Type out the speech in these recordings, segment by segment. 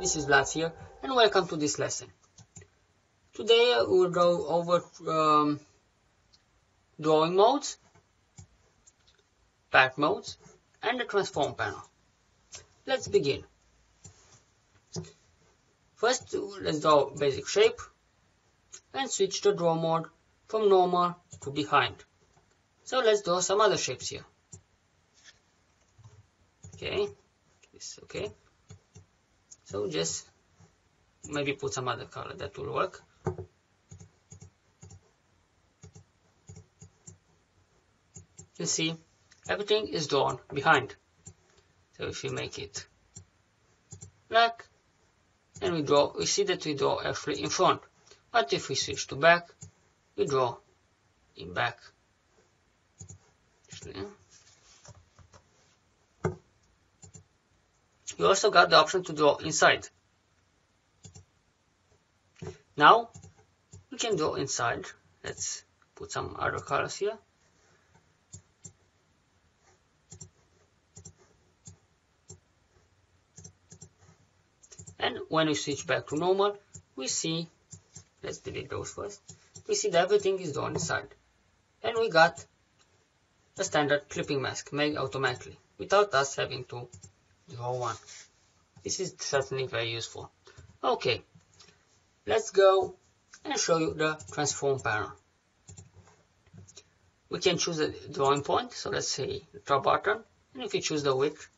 this is Vlad here and welcome to this lesson. Today we'll go over um, drawing modes, path modes and the transform panel. Let's begin. First let's draw basic shape and switch the draw mode from normal to behind. So let's draw some other shapes here. Okay, this okay. So just maybe put some other color that will work. You see, everything is drawn behind. So if we make it black, and we draw, we see that we draw actually in front. But if we switch to back, we draw in back. You also got the option to draw inside. Now we can draw inside. Let's put some other colors here. And when we switch back to normal, we see, let's delete those first, we see that everything is drawn inside. And we got a standard clipping mask made automatically without us having to draw one. This is certainly very useful. Okay, let's go and show you the transform panel. We can choose a drawing point, so let's say the top button, and if we choose the width,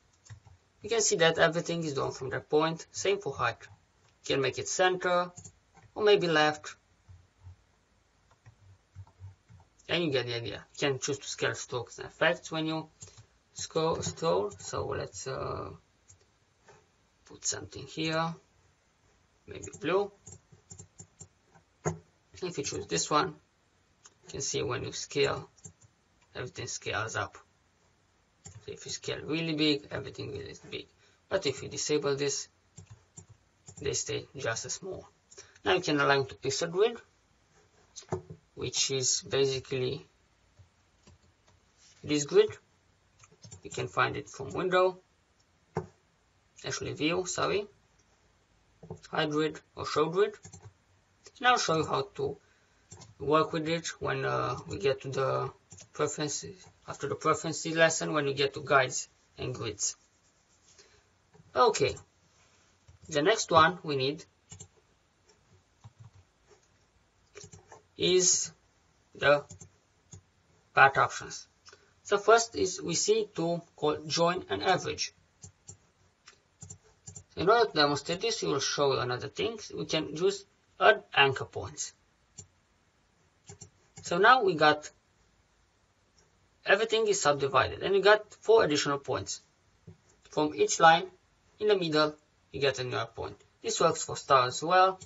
you can see that everything is drawn from that point, same for height. You can make it center, or maybe left, and you get the idea. You can choose to scale strokes and effects when you scroll, so let's uh, put something here, maybe blue. If you choose this one, you can see when you scale, everything scales up. So if you scale really big, everything is big. But if you disable this, they stay just as small. Now you can align to pixel grid, which is basically this grid. You can find it from window actually view, sorry, hide grid or show grid. And I'll show you how to work with it when uh, we get to the preferences, after the preferences lesson, when we get to guides and grids. Okay, the next one we need is the path options. So first is we see two called join and average. In order to demonstrate this, we will show you another thing. We can use add anchor points. So now we got everything is subdivided and we got four additional points. From each line in the middle, you get another point. This works for stars as well.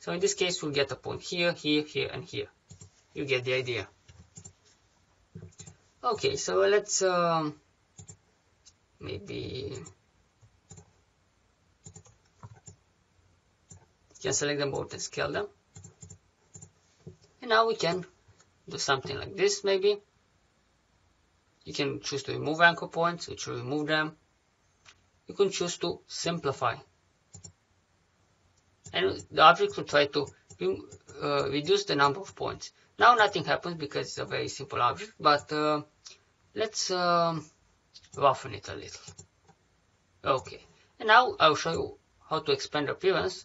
So in this case, we'll get a point here, here, here, and here. You get the idea. Okay, so let's um, maybe can select them both and scale them. And now we can do something like this maybe. You can choose to remove anchor points, which will remove them. You can choose to simplify. And the object will try to uh, reduce the number of points. Now nothing happens because it's a very simple object, but uh, let's um, roughen it a little. Okay, and now I'll show you how to expand appearance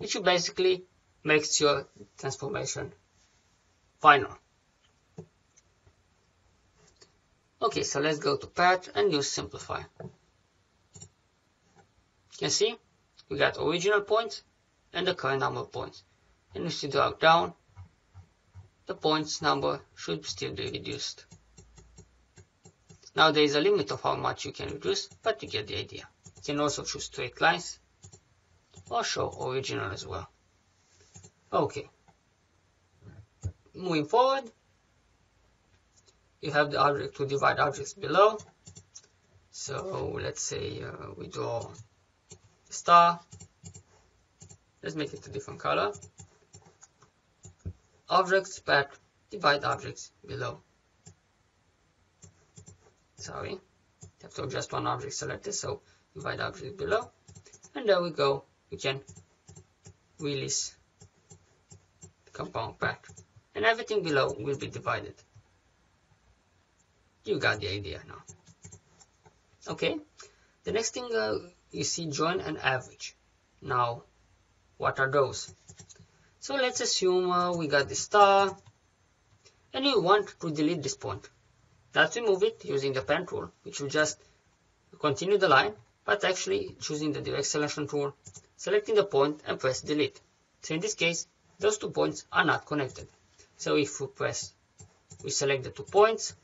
which basically makes your transformation final. Okay, so let's go to path and use simplify. You can see we got original points and the current number of points. And if you drag down, the points number should still be reduced. Now there is a limit of how much you can reduce, but you get the idea. You can also choose straight lines or show original as well. Okay. Moving forward, you have the object to divide objects below. So let's say uh, we draw a star. Let's make it a different color. Objects, path, divide objects below. Sorry, you have to adjust one object selected, so divide object below and there we go we can release the compound path and everything below will be divided. You got the idea now. Okay? The next thing uh, you see join and average. Now what are those? So let's assume uh, we got the star and you want to delete this point. Let's remove it using the pen tool which will just continue the line but actually choosing the direct selection tool selecting the point and press delete. So in this case those two points are not connected. So if we press we select the two points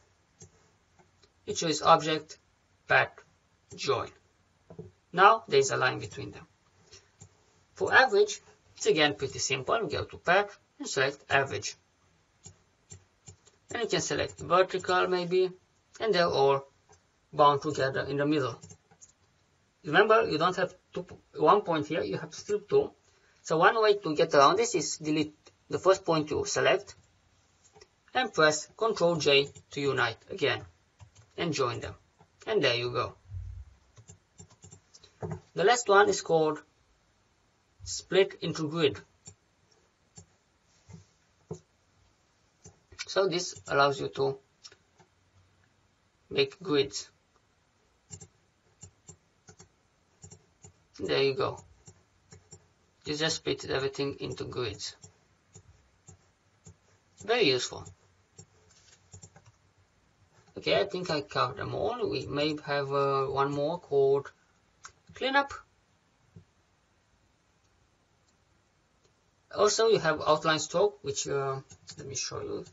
you choose object path join. Now there is a line between them. For average it's again pretty simple. We go to path and select average. And you can select vertical maybe and they're all bound together in the middle remember you don't have two, one point here you have still two. So one way to get around this is delete the first point you select and press Ctrl J to unite again and join them. And there you go. The last one is called split into grid. So this allows you to make grids there you go. You just split everything into grids very useful. Okay I think I covered them all. We may have uh, one more called cleanup. Also you have outline stroke which uh, let me show you.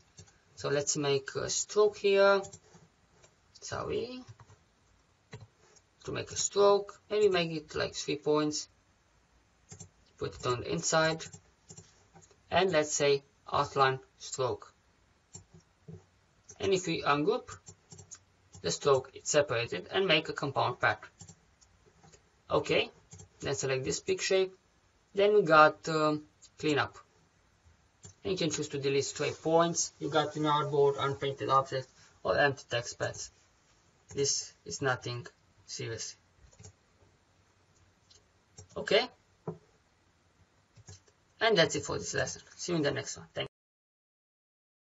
So let's make a stroke here. Sorry to make a stroke. Maybe make it like three points. Put it on the inside. And let's say outline stroke. And if we ungroup the stroke it's separated and make a compound path okay then select this big shape. Then we got um, cleanup. And you can choose to delete stray points. You got an artboard unpainted object or empty text paths. This is nothing serious okay and that's it for this lesson. See you in the next one. Thank